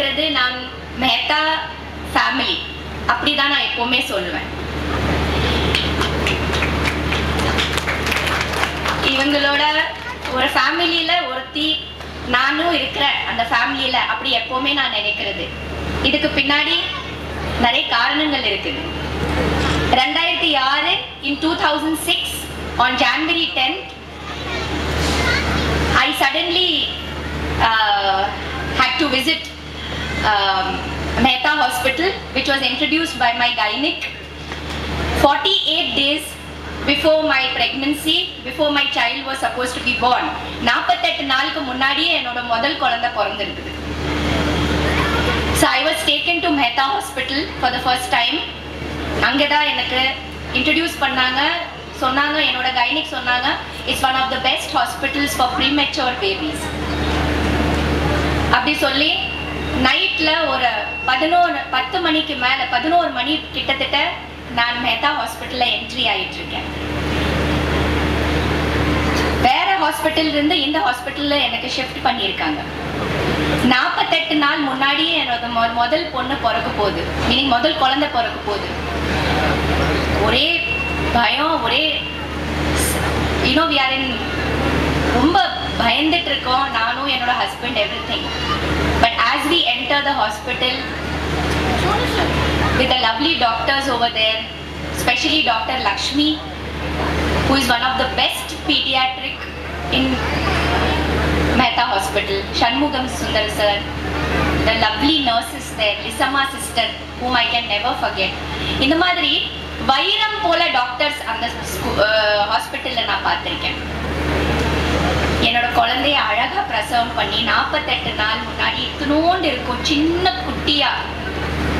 இருக்கிறது நான் மேத்தா ஃபேமிலி அப்படிதான் நான் எப்பவுமே சொல்லுவேன். இவங்களோட ஒரு ஃபேமிலியில ஒருத்தி நானும் இருக்கிறேன் அந்த ஃபேமிலியில அப்படி எப்பவுமே நான் நினைக்கிறது. இதுக்கு பின்னாடி நிறைய காரணங்கள் இருக்குது ரெண்டாயிரத்தி ஆறு in two thousand six on January ten I suddenly had to visit um, Mehta Hospital, which was introduced by my gynec 48 days before my pregnancy, before my child was supposed to be born. நாற்பத்தெட்டு நாளுக்கு முன்னாடியே என்னோட முதல் குழந்தை பிறந்திருக்குது. So I was taken to Mehta hospital for the first time அங்கே தான் எனக்கு introduce பண்ணாங்க சொன்னாங்க என்னோட கைனிக் சொன்னாங்க it's one of the best hospitals for premature babies அப்படி சொல்லி நைட்ல ஒரு பதினோரு பத்து மணிக்கு மேல பதினோரு மணி கிட்டத்தட்ட நான் மெஹ்தா ஹாஸ்பிட்டலில் என்ட்ரி ஆயிட்டு இருக்கேன் வேற ஹாஸ்பிட்டல் இருந்து இந்த ஹாஸ்பிட்டலில் எனக்கு ஷிஃப்ட் பண்ணியிருக்காங்க. நாற்பத்தெட்டு நாள் முன்னாடியே என்னோட முதல் பொண்ணு பிறக்க போகுது. மீனிங் முதல் குழந்தை பிறக்க போகுது. ஒரே பயம் ஒரே யூனோ வி ஆர் இன் ரொம்ப பயந்துட்டு இருக்கோம். நானும் என்னோட husband everything but As we enter the hospital with the lovely doctors over there, especially Dr. Lakshmi, who is one of the best pediatric in Mehta Hospital, Shanmugam Sundar sir, the lovely nurses there, Lisama sister, whom I can never forget. இந்த மாதிரி வைரம் போல doctors அந்த ஹாஸ்பிட்டல்ல நான் பார்த்திருக்கேன் என்னோட குழந்தைய அழகா பிரசவம் பண்ணி நாற்பத்தெட்டு நாள் முன்னாடி இத்தினோண்டு இருக்கும் சின்ன குட்டியா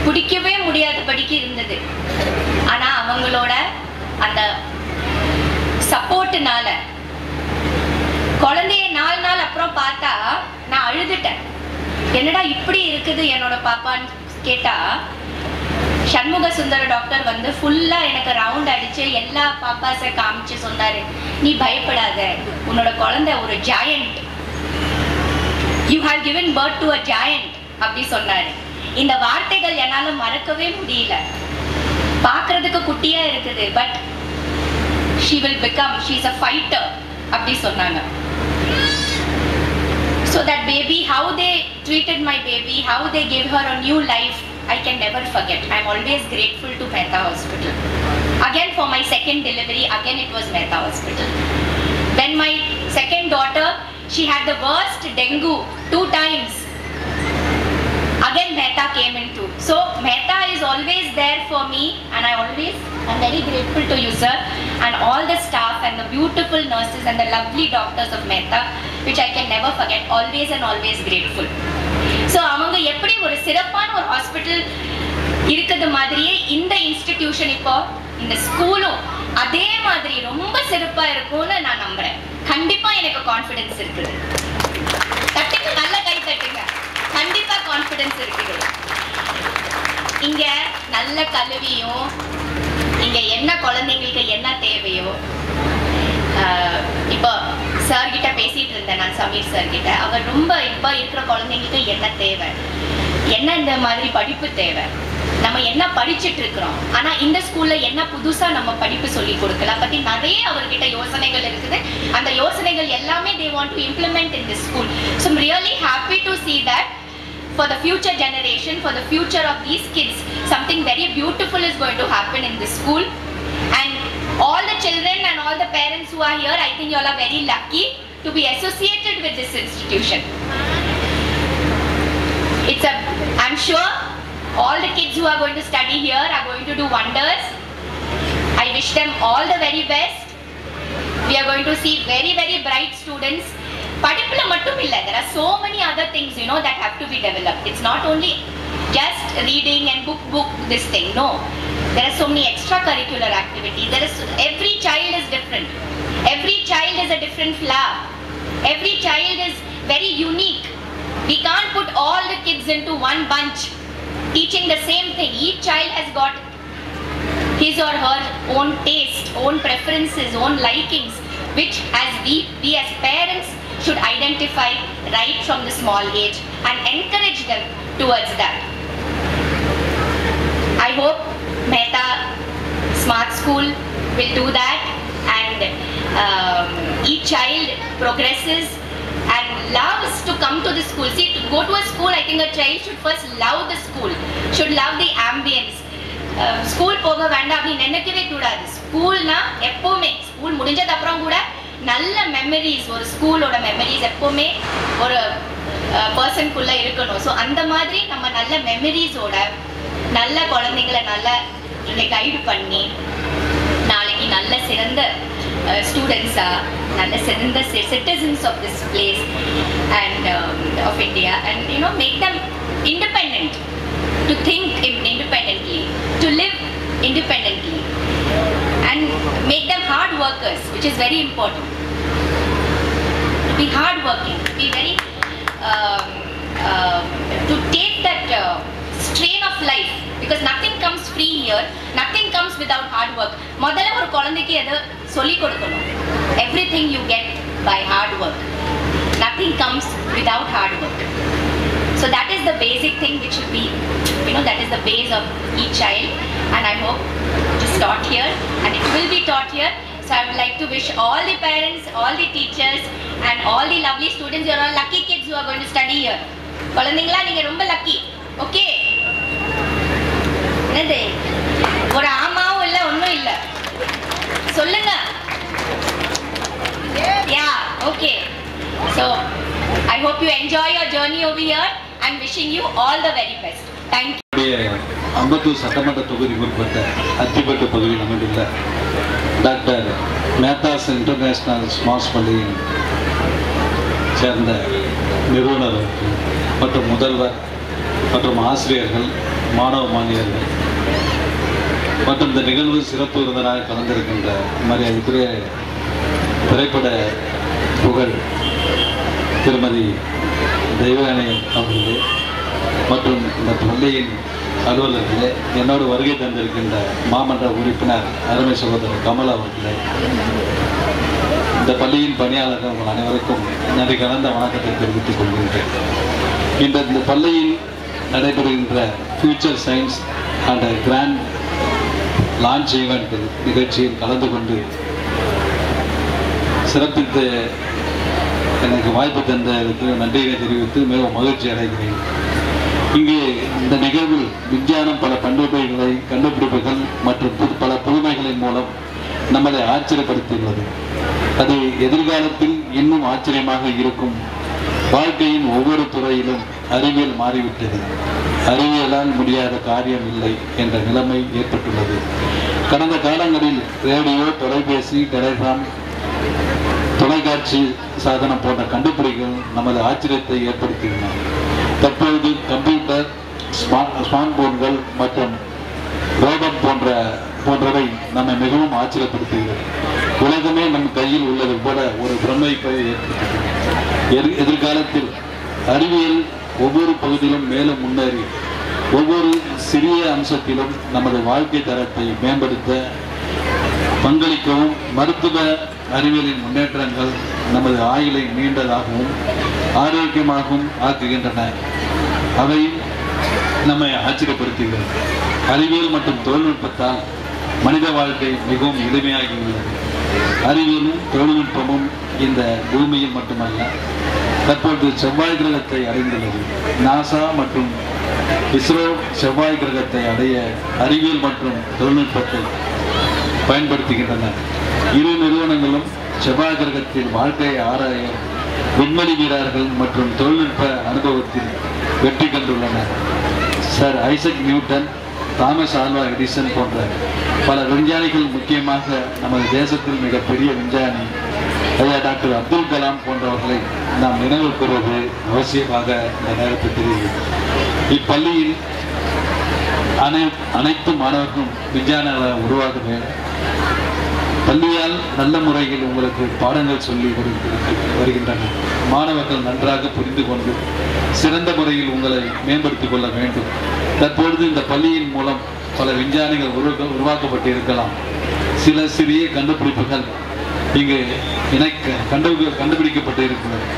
பிடிக்கவே முடியாதபடிக்கு இருந்தது. ஆனா அவங்களோட அந்த சப்போர்ட்னால குழந்தைய நாலு நாள் அப்புறம் பார்த்தா நான் அழுதுட்டேன். என்னடா இப்படி இருக்குது என்னோட பாப்பான்னு கேட்டா சண்முக சுந்தர டாக்டர் வந்து ஃபுல்லாக எனக்கு ரவுண்ட் அடிச்சு எல்லா பாப்பாஸை காமிச்சு சொன்னார் நீ பயப்படாத. உன்னோட குழந்தை ஒரு giant you have given birth to a giant அப்படி சொன்னார். இந்த வார்த்தைகள் என்னால் மறக்கவே முடியல. பார்க்கறதுக்கு குட்டியாக இருக்குது but she will become she is a fighter அப்படி சொன்னாங்க. So that baby how they treated my baby how they gave her a new life i can never forget. I'm always grateful to mehta hospital. Again for my second delivery again it was mehta hospital. When my second daughter she had the worst dengue two times. Again mehta came into so mehta is always there for me and i always i'm very grateful to you sir and all the staff and the beautiful nurses and the lovely doctors of mehta which i can never forget. Always and always grateful so அவங்க எப்படி ஒரு சிறப்பான ஒரு hospital இருக்கிறது மாதிரியே இந்த institution இப்போ இந்த ஸ்கூலும் அதே மாதிரி ரொம்ப சிறப்பா இருக்கும்னு நான் நம்புறேன். கண்டிப்பா எனக்கு கான்ஃபிடன்ஸ் இருக்குது. தட்டுங்க நல்ல கை தட்டுங்க. கண்டிப்பா கான்ஃபிடன்ஸ் இருக்குது. இங்க நல்ல கல்வியும் இங்க என்ன குழந்தைங்களுக்கு என்ன தேவையோ இப்போ சார் கிட்ட பேசிட்டு இருந்தேன் நான் சமீர் சார் கிட்ட அவர் ரொம்ப இப்போ இருக்கிற குழந்தைங்களுக்கு என்ன தேவை? என்ன இந்த மாதிரி படிப்பு தேவை? நம்ம என்ன படிச்சிட்டு இருக்கிறோம்? ஆனா இந்த ஸ்கூல்ல என்ன புதுசா நம்ம படிப்பு சொல்லி கொடுக்கலாம் பத்தி நிறைய அவர்கிட்ட யோசனைகள் இருக்குது. அந்த யோசனைகள் எல்லாமே they want to implement in this school so really happy to see that for the future generation, for the future of these kids, something very beautiful is going to happen in this school. And all the children and all the parents who are here, I think you all are very lucky to be associated with this institution. It's a, I'm sure all the kids who are going to study here are going to do wonders. I wish them all the very best. We are going to see very, very bright students. Particular mattum. There are so many other things, you know, that have to be developed. It's not only just reading and book, book, this thing. No there are so many extracurricular activities. There is every child is different. Every child is a different flower. Every child is very unique. We can't put all the kids into one bunch teaching the same thing. Each child has got his or her own taste, own preferences, own likings, which as we, we as parents should identify right from the small age and encourage them towards that. I hope Smart School will do that and um, each child progresses and loves to come to the school. See, to go to a school, I think a child should first love the school, should love the ambience. School போக வேண்டாம் அப்படின்னு நினைக்கவே கூடாது ஸ்கூல்னா எப்போவுமே school முடிஞ்சது அப்புறம் கூட நல்ல மெமரிஸ் ஒரு ஸ்கூலோட மெமரிஸ் எப்போவுமே ஒரு பர்சனுக்குள்ள இருக்கணும் ஸோ அந்த மாதிரி நம்ம நல்ல மெமரிஸோட நல்ல குழந்தைங்களை நல்லா கைடு பண்ணி நாளைக்கு நல்ல சிறந்த ஸ்டூடெண்ட்ஸா நல்ல சிறந்த citizens of this place and of India and you know make them independent to think independently to live independently and make them hard workers which is very important be hard working here nothing comes without hard work முதல்ல ஒரு குழந்தைக்கு எது சொல்லி கொடுக்கணும் everything you get by hard work nothing comes without hard work so that is the basic thing which should be you know that is the base of each child and i hope it is taught here and it will be taught here so i would like to wish all the parents all the teachers and all the lovely students you are all lucky kids who are going to study here குழந்தைங்களா நீங்க ரொம்ப lucky சம்பந்தப்பட்ட அத்திப்பட்டு பகுதியில் அமைந்துள்ள doctor Mehta's international smarts பள்ளியின் சேர்ந்த நிறுவனர் மற்றும் முதல்வர் மற்றும் ஆசிரியர்கள் மாணவ மாணவியர்கள் மற்றும் இந்த நிகழ்வு சிறப்பு விருந்தராக கலந்திருக்கின்ற மரியாதைக்குரிய திரைப்பட புகழ் திருமதி தெய்வானி அவர்களே. மற்றும் இந்த பள்ளியின் அலுவலர்களே என்னோடு வருகை தந்திருக்கின்ற மாமன்ற உறுப்பினர் அருமை சகோதரர் கமல் அவர்களே. இந்த பள்ளியின் பணியாளர்கள் உங்கள் அனைவருக்கும் நன்றி கலந்த வணக்கத்தை தெரிவித்துக் கொள்கின்றேன். இந்த இந்த பள்ளியில் நடைபெறுகின்ற future science and grand launch event நிகழ்ச்சியில் கலந்து கொண்டு சிறப்பித்து எனக்கு வாய்ப்பு தந்ததற்கு நன்றியை தெரிவித்து மிகவும் மகிழ்ச்சி அடைகிறேன். இங்கே இந்த நிகழ்வில் விஞ்ஞானம் பல கண்டுபிடிப்புகளை கண்டுபிடிப்புகள் மற்றும் புது பல புதுமைகளின் மூலம் நம்மளை ஆச்சரியப்படுத்தியுள்ளது. அது எதிர்காலத்தில் இன்னும் ஆச்சரியமாக இருக்கும். வாழ்க்கையின் ஒவ்வொரு துறையிலும் அறிவியல் மாறிவிட்டது. அறிவியலால் முடியாத காரியம் இல்லை என்ற நிலைமை ஏற்பட்டுள்ளது. கடந்த காலங்களில் ரேடியோ தொலைபேசி டெலிகிராம் தொலைக்காட்சி சாதனம் போன்ற கண்டுபிடிப்புகள் நமது ஆச்சரியத்தை ஏற்படுத்தியுள்ளன. தற்பொழுது கம்ப்யூட்டர் ஸ்மார்ட் ஸ்மார்ட் போன்கள் மற்றும் ரோபோட் போன்ற போன்றவை நம்மை மிகவும் ஆச்சரியப்படுத்துகிறது. உலகமே நம் கையில் உள்ளது போல ஒரு பிரமிப்பை ஏற்படுத்துகிறது எதிர்- எதிர்காலத்தில் அறிவியல் ஒவ்வொரு பகுதியிலும் மேலும் முன்னேறி ஒவ்வொரு சிறிய அம்சத்திலும் நமது வாழ்க்கை தரத்தை மேம்படுத்த பங்களிக்கவும் மருத்துவ அறிவியலின் முன்னேற்றங்கள் நமது ஆயுளை நீண்டதாகவும் ஆரோக்கியமாகவும் ஆக்குகின்றன. அவை நம்மை ஆச்சரியப்படுத்துகிறது அறிவியல் மற்றும் தொழில்நுட்பத்தால் மனித வாழ்க்கை மிகவும் எளிமையாகியுள்ளது. அறிவியலும் தொழில்நுட்பமும் இந்த பூமியில் மட்டுமல்ல தற்போது செவ்வாய் கிரகத்தை அடைந்துள்ளது. நாசா மற்றும் இஸ்ரோ செவ்வாய் கிரகத்தை அடைய அறிவியல் மற்றும் தொழில்நுட்பத்தை பயன்படுத்துகின்றன. இரு நிறுவனங்களும் செவ்வாய் கிரகத்தில் வாழ்க்கையை ஆராய விண்வெளி வீரர்கள் மற்றும் தொழில்நுட்ப அனுபவத்தில் வெற்றி கண்டுள்ளனர். Sir Isaac Newton Thomas Alva Edison போன்ற பல விஞ்ஞானிகள் முக்கியமாக நமது தேசத்தில் மிகப்பெரிய விஞ்ஞானி ஐயா டாக்டர் அப்துல் கலாம் போன்றவர்களை நாம் நினைவு கூறுவது அவசியமாக இந்த நேரத்தில் தெரிகிறது. இப்பள்ளியில் அனை அனைத்து மாணவர்களும் விஞ்ஞானிகளை உருவாக வேண்டும் பள்ளியால் நல்ல முறையில் உங்களுக்கு பாடங்கள் சொல்லி வருகின்றன. மாணவர்கள் நன்றாக புரிந்து கொண்டு சிறந்த முறையில் உங்களை மேம்படுத்திக் கொள்ள வேண்டும். தற்பொழுது இந்த பள்ளியின் மூலம் பல விஞ்ஞானிகள் உருவாக்க உருவாக்கப்பட்டு இருக்கலாம் சில சிறிய கண்டுபிடிப்புகள் இங்கு இணைக்க கண்டு கண்டுபிடிக்கப்பட்டு இருக்கிறது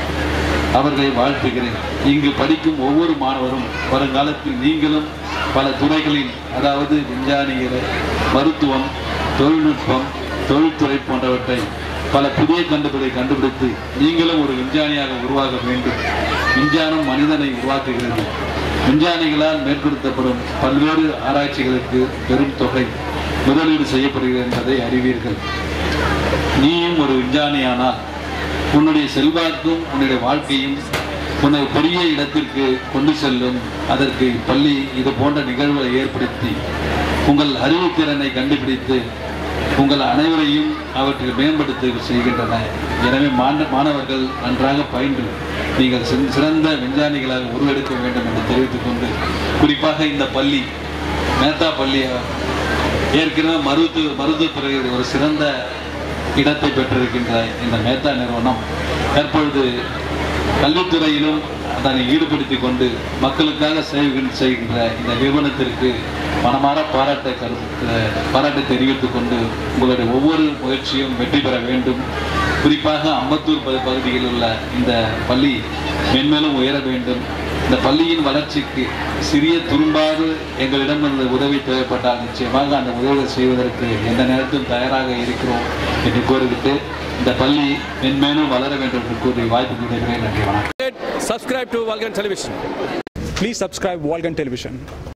அவர்களை வாழ்த்துகிறேன். இங்கு படிக்கும் ஒவ்வொரு மாணவரும் வருங்காலத்தில் நீங்களும் பல துறைகளில் அதாவது விஞ்ஞானிகள் மருத்துவம் தொழில்நுட்பம் தொழில்துறை போன்றவற்றை பல புதிய கண்டுபிடி கண்டுபிடித்து நீங்களும் ஒரு விஞ்ஞானியாக உருவாக வேண்டும். விஞ்ஞானம் மனிதனை உருவாக்குகிறது. விஞ்ஞானிகளால் மேற்கொடுத்தப்படும் பல்வேறு ஆராய்ச்சிகளுக்கு பெரும் தொகை முதலீடு செய்யப்படுகிறது என்பதை அறிவீர்கள். நீயும் ஒரு விஞ்ஞானியானால் உன்னுடைய செல்வாக்கும் உன்னுடைய வாழ்க்கையும் உன்னை பெரிய இடத்திற்கு கொண்டு செல்லும். அதற்கு பள்ளி இது போன்ற நிகழ்வுகளை ஏற்படுத்தி உங்கள் அறிவுத்திறனை கண்டுபிடித்து உங்கள் அனைவரையும் அவற்றில் மேம்படுத்த செய்கின்றன. எனவே மாணவர்கள் நன்றாக பயின்று நீங்கள் சிறந்த- சிறந்த விஞ்ஞானிகளாக உருவெடுக்க வேண்டும் என்று தெரிவித்துக் கொண்டு குறிப்பாக இந்த பள்ளி மேத்தா பள்ளி ஏற்கனவே மருத்துவ மருத்துவத்துறையில் ஒரு சிறந்த இடத்தை பெற்றிருக்கின்ற இந்த மேத்தா நிறுவனம் தற்பொழுது கல்வித்துறையிலும் அதனை ஈடுபடுத்திக் கொண்டு மக்களுக்காக சேவை செய்கின்ற இந்த நிறுவனத்திற்கு மனமாற பாராட்ட கருத்து பாராட்டை தெரிவித்துக் கொண்டு உங்களுடைய ஒவ்வொரு முயற்சியும் வெற்றி பெற வேண்டும். குறிப்பாக அம்பத்தூர் பகுதியில் உள்ள இந்த பள்ளி மென்மேலும் உயர வேண்டும். இந்த பள்ளியின் வளர்ச்சிக்கு சிறிய துரும்பாவது எங்களிடமிருந்து உதவி தேவைப்பட்டால் நிச்சயமாக அந்த உதவியை செய்வதற்கு எந்த நேரத்திலும் தயாராக இருக்கிறோம் என்று கூறிவிட்டு இந்த பள்ளி மென்மேலும் வளர வேண்டும் என்று கூறி வாய்ப்பு கொடுக்கிறேன். நன்றி வணக்கம். Subscribe to Vulcan Television. Please subscribe Walgan Television.